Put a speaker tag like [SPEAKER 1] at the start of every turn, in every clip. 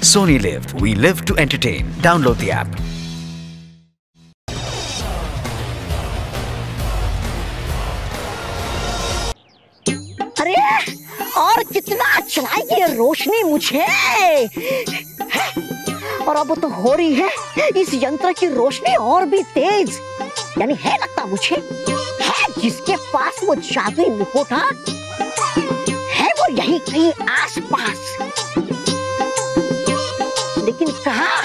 [SPEAKER 1] Sony Live. We live to entertain. Download the app.
[SPEAKER 2] अरे, और कितना चलाएगी ये रोशनी मुझे और अब तो हो रही है इस यंत्र की रोशनी और भी तेज यानी है लगता मुझे, है जिसके पास वो जादुई मुखोटा है वो यही कहीं आसपास लेकिन कहा?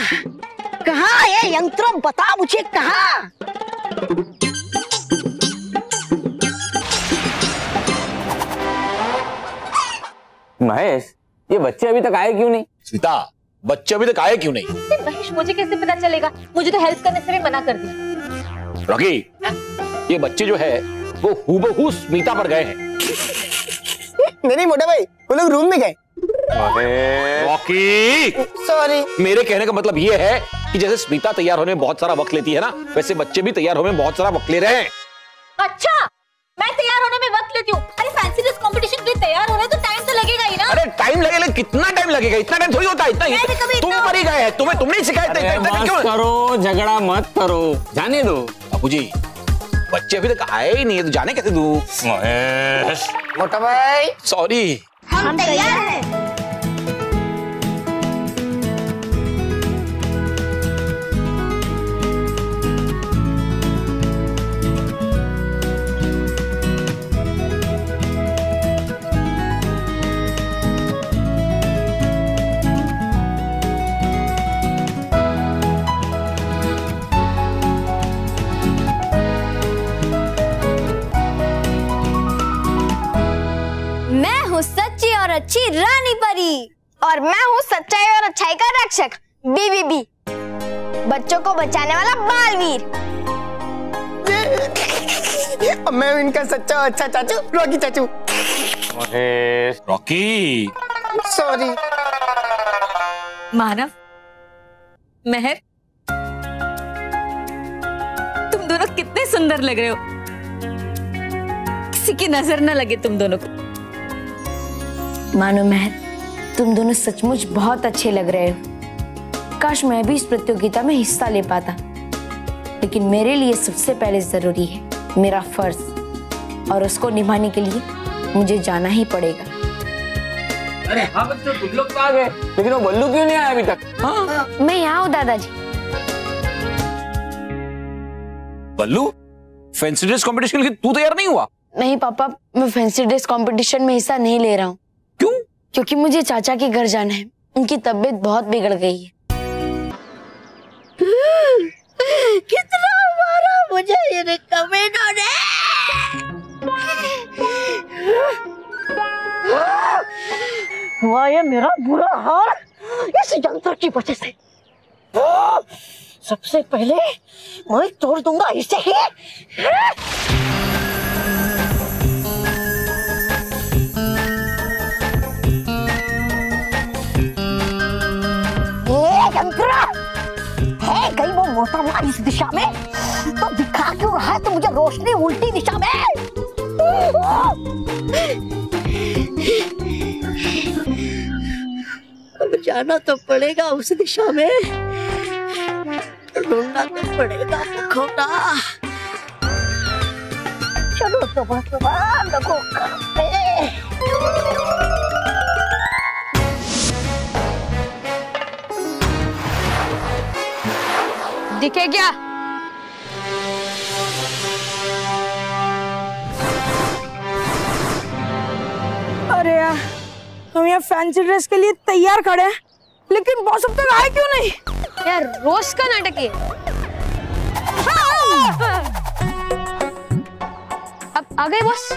[SPEAKER 2] कहा ये यंत्र? बता मुझे कहा?
[SPEAKER 3] महेश ये बच्चे अभी तक आए क्यों नहीं?
[SPEAKER 4] सीता बच्चे अभी तक आए क्यों नहीं?
[SPEAKER 5] महेश मुझे कैसे पता चलेगा? मुझे तो हेल्प करने से भी मना कर दिया।
[SPEAKER 4] रॉकी ये बच्चे जो है वो हूबहू स्मिता पर गए हैं।
[SPEAKER 6] नहीं नहीं मोटा भाई वो लोग रूम में गए।
[SPEAKER 4] रॉकी।
[SPEAKER 6] सॉरी
[SPEAKER 4] मेरे कहने का मतलब ये है कि जैसे स्मिता तैयार होने में बहुत सारा वक्त लेती है ना वैसे बच्चे भी तैयार होने में बहुत सारा वक्त ले रहे हैं।
[SPEAKER 5] अच्छा मैं तैयार होने में वक्त लेती हूँ। अरे फैंसी ड्रेस कंपटीशन के लिए तैयार होना तो टाइम तो लगेगा ही ना।
[SPEAKER 4] अरे टाइम लगेगा कितना टाइम लगेगा? इतना टाइम थोड़ी होता है इतना
[SPEAKER 5] कभी
[SPEAKER 4] तुम मरी गए हैं तुम्हें तुमने शिकायत क्यों?
[SPEAKER 3] करो झगड़ा मत करो। जाने दो।
[SPEAKER 4] बाबू जी बच्चे अभी तक आए ही नहीं है तो जाने कैसे दू?
[SPEAKER 6] मोटा भाई।
[SPEAKER 4] सॉरी
[SPEAKER 5] हम तैयार हैं।
[SPEAKER 7] परी और मैं हूँ सच्चाई और अच्छाई का रक्षक बीबीबी बच्चों को बचाने वाला बालवीर।
[SPEAKER 6] अब मैं इनका सच्चा अच्छा चाचू रॉकी चाचू।
[SPEAKER 4] रॉकी।
[SPEAKER 6] सॉरी
[SPEAKER 5] मानव महर तुम दोनों कितने सुंदर लग रहे हो। किसी की नज़र न लगे तुम दोनों को।
[SPEAKER 8] मानो महर तुम दोनों सचमुच बहुत अच्छे लग रहे हो। काश मैं भी इस प्रतियोगिता में हिस्सा ले पाता। लेकिन मेरे लिए सबसे पहले ज़रूरी है मेरा फ़र्ज़। और उसको निभाने के लिए मुझे जाना ही पड़ेगा।
[SPEAKER 3] अरे हाँ बच्चों तुम लोग आ गए? लेकिन वो बल्लू क्यों नहीं आया अभी तक? हाँ?
[SPEAKER 8] मैं यहाँ हूँ दादाजी।
[SPEAKER 4] बल्लू फैंसी ड्रेस कंपटीशन के लिए तू तैयार नहीं हुआ?
[SPEAKER 8] नहीं पापा मैं फैंसी ड्रेस कंपटीशन में हिस्सा नहीं ले रहा हूँ।
[SPEAKER 4] क्यों?
[SPEAKER 8] क्योंकि मुझे चाचा के घर जाना है। उनकी तबीयत बहुत बिगड़ गई है।
[SPEAKER 2] कितना मारा मुझे ये कमीनों ने। हुआ ये मेरा बुरा हाल। इस यंत्र की वजह से। सबसे पहले मैं तोड़ दूँगा इसे। ही मोटा मार इस दिशा में? तो दिखा क्यों रहा है तो मुझे? रोशनी उल्टी दिशा में? अब जाना तो पड़ेगा उस दिशा में। ढूंढना तो पड़ेगा मुखौटा चलो तो भगवान लगो करते
[SPEAKER 5] दिखे क्या
[SPEAKER 9] अरे यार हम यहाँ फैंसी ड्रेस के लिए तैयार खड़े हैं लेकिन बॉस अब तक आए क्यों नहीं?
[SPEAKER 7] यार रोज का नाटक है। अब आ गए बॉस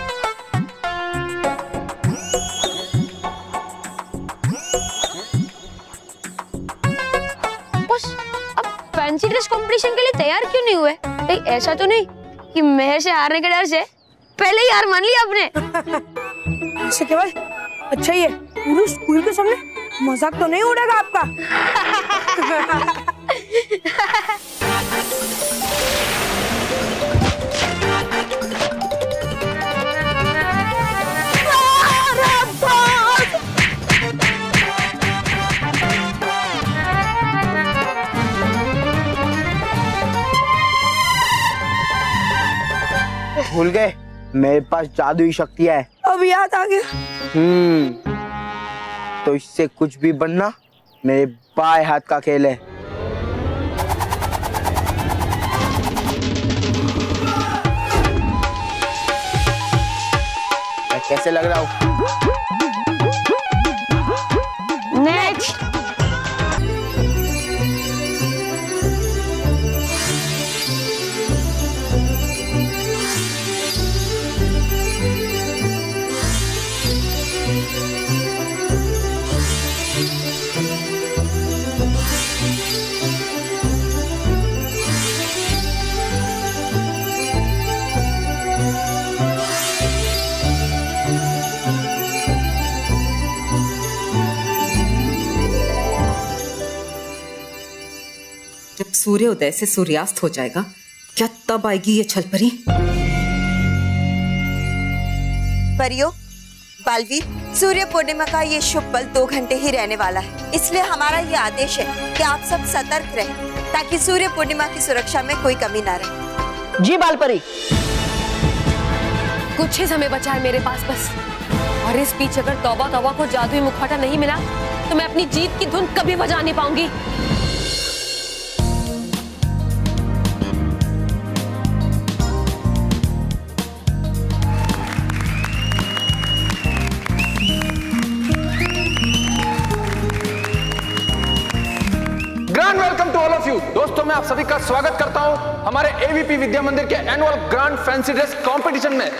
[SPEAKER 7] फैंसी ड्रेस कंपटीशन के लिए तैयार क्यों नहीं हुए कहीं ऐसा तो नहीं कि मेहर से हारने के डर से पहले ही हार मान लिया आपने
[SPEAKER 9] ऐसे क्या भाई अच्छा ये पूरे स्कूल के सामने मज़ाक तो नहीं उड़ेगा आपका
[SPEAKER 10] भूल गए? मेरे पास जादुई शक्ति है।
[SPEAKER 9] अब याद आ गया।
[SPEAKER 10] हम्म। तो इससे कुछ भी बनना मेरे बाएँ हाथ का खेल है। कैसे लग रहा हूँ?
[SPEAKER 11] सूर्योदय से सूर्यास्त हो जाएगा। क्या तब आएगी ये छलपरी?
[SPEAKER 12] परियो बालवीर सूर्य पूर्णिमा का ये शुभ पल दो घंटे ही रहने वाला है। इसलिए हमारा ये आदेश है कि आप सब सतर्क रहें ताकि सूर्य पूर्णिमा की सुरक्षा में कोई कमी ना रहे।
[SPEAKER 2] जी बालपरी।
[SPEAKER 13] कुछ ही समय बचा है मेरे पास बस। और इस बीच अगर तौबा तौबा को जादुई मुखौटा नहीं मिला तो मैं अपनी जीत की धुन कभी बजा नहीं पाऊँगी।
[SPEAKER 14] आप सभी का स्वागत करता हूँ हमारे एवीपी विद्या मंदिर के annual grand fancy dress competition में।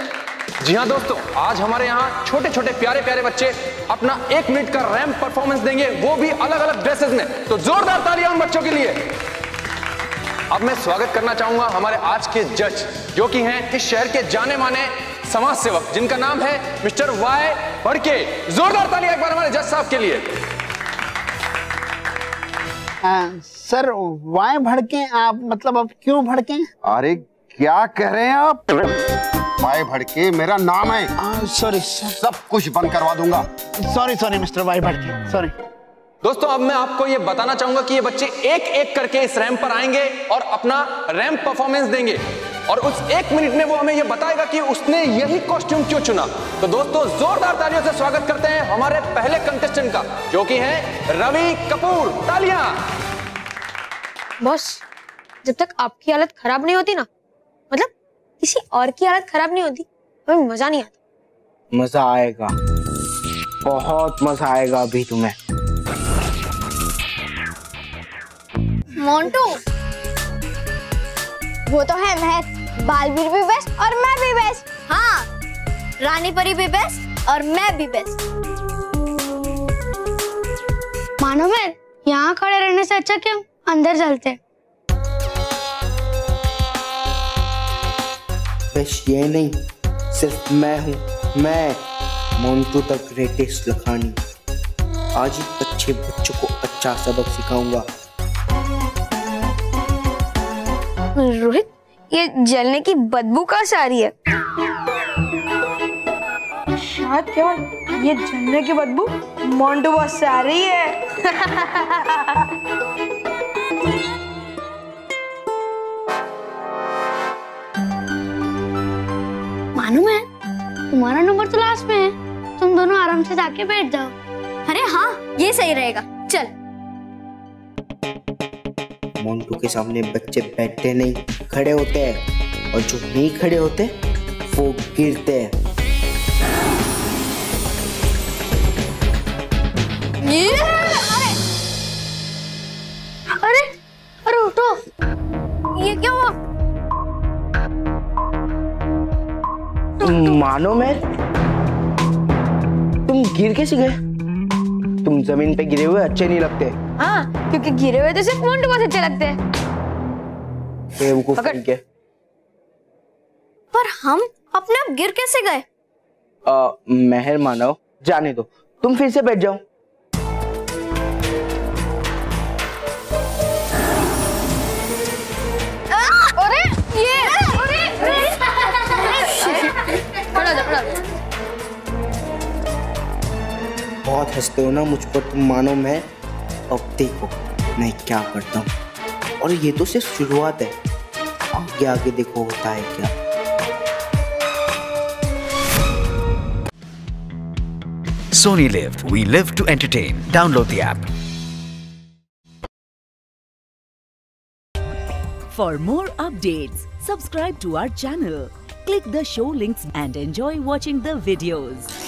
[SPEAKER 14] जी हाँ दोस्तों, आज हमारे यहाँ छोटे छोटे प्यारे प्यारे बच्चे अपना एक मिनट का रैम्प परफॉर्मेंस देंगे, वो भी अलग अलग ड्रेसेस में। तो जोरदार तालियाँ उन बच्चों के लिए। अब मैं स्वागत करना चाहूँगा हमारे आज के जज जो कि हैं इस शहर के जाने माने समाज सेवक जिनका नाम है मिस्टर वाई भड़के जोरदार तालियाँ एक बार हमारे जज साहब के लिए।
[SPEAKER 6] आ, सर वाय भड़के आप मतलब आप क्यों भड़के?
[SPEAKER 15] अरे क्या कह रहे हैं आप? वाय भड़के मेरा नाम है।
[SPEAKER 6] सॉरी
[SPEAKER 15] सब कुछ बंद करवा दूँगा।
[SPEAKER 6] सॉरी सॉरी मिस्टर वाई भड़के. सॉरी
[SPEAKER 14] दोस्तों अब मैं आपको ये बताना चाहूँगा कि ये बच्चे एक एक करके इस रैंप पर आएँगे और अपना रैम परफॉर्मेंस देंगे। और उस एक मिनट में वो हमें ये बताएगा कि उसने यही कॉस्ट्यूम क्यों चुना। तो दोस्तों जोरदार तालियों से स्वागत करते हैं हमारे पहले कंटेस्टेंट का जो कि है रवि कपूर। तालियाँ!
[SPEAKER 7] बॉस जब तक आपकी हालत खराब नहीं होती ना मतलब किसी और की हालत खराब नहीं होती हमें मज़ा नहीं आता।
[SPEAKER 10] मज़ा आएगा। बहुत मज़ा आएगा अभी तुम्हें।
[SPEAKER 16] मोंटू वो तो है महक। बालवीर भी बेस्ट और मैं भी बेस्ट हाँ रानी परी भी बेस्ट और मैं भी बेस्ट
[SPEAKER 17] मानो मैं यहाँ खड़े रहने से अच्छा क्यों? अंदर चलते।
[SPEAKER 10] बस ये नहीं सिर्फ़ मैं हूँ मैं मोन्टू द ग्रेटेस्ट लखानी। आज ही अच्छे बच्चों को अच्छा सबक सिखाऊँगा।
[SPEAKER 7] रोहित ये जलने की बदबू कहाँ से आ रही है?
[SPEAKER 9] शायद केवल ये जलने की बदबू मोंटू से आ रही है।
[SPEAKER 17] मानो मैं तुम्हारा नंबर तो लास्ट में है। तुम दोनों आराम से जाके बैठ जाओ।
[SPEAKER 16] अरे हाँ ये सही रहेगा। चल।
[SPEAKER 10] मोन्टू के सामने बच्चे बैठते नहीं खड़े होते हैं। और जो नहीं खड़े होते वो गिरते हैं।
[SPEAKER 17] अरे अरे उठो। ये क्या हुआ?
[SPEAKER 10] मानो मैं? तुम गिर कैसे गए? तुम ज़मीन पे गिरे हुए अच्छे नहीं लगते।
[SPEAKER 7] हाँ क्योंकि गिरे हुए तो सिर्फ़ मोंटू बहुत अच्छे लगते हैं।
[SPEAKER 16] पर हम अपने आप गिर कैसे गए?
[SPEAKER 10] आ, मेहर मानव जाने दो। तुम फिर से बैठ जाओ। बहुत हँसते हो ना मुझ पर तुम मानो मैं अब देखो मैं क्या करता हूँ और ये तो सिर्फ़ शुरुआत है आगे आगे देखो होता है क्या
[SPEAKER 1] Sony Live. We live to entertain. Download the app.
[SPEAKER 18] For more updates, subscribe to our channel. Click the show links and enjoy watching the videos.